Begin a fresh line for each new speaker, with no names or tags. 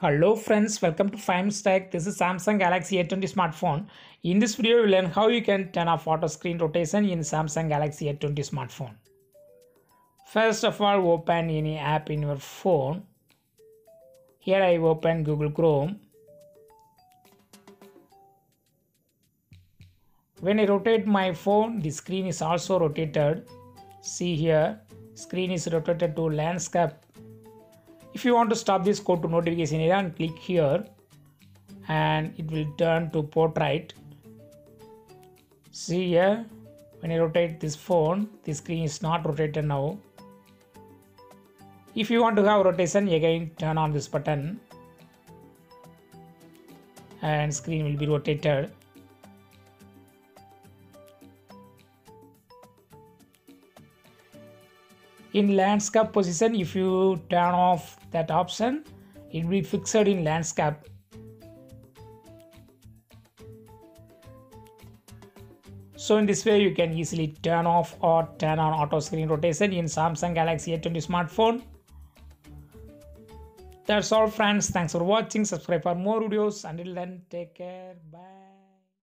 Hello friends, welcome to 5-Minutes Tech. This is Samsung Galaxy A20 smartphone. In this video, we'll learn how you can turn off auto screen rotation in Samsung Galaxy A20 smartphone. First of all, open any app in your phone. Here I open Google Chrome. When I rotate my phone, the screen is also rotated. See here, screen is rotated to landscape if you want to stop this go to notification area and click here and it will turn to portrait. See here when I rotate this phone the screen is not rotated now. If you want to have rotation again turn on this button and screen will be rotated in landscape position if you turn off that option it will be fixed in landscape. So in this way you can easily turn off or turn on auto screen rotation in samsung galaxy a20 smartphone. That's all friends. Thanks for watching. Subscribe for more videos. Until then take care. Bye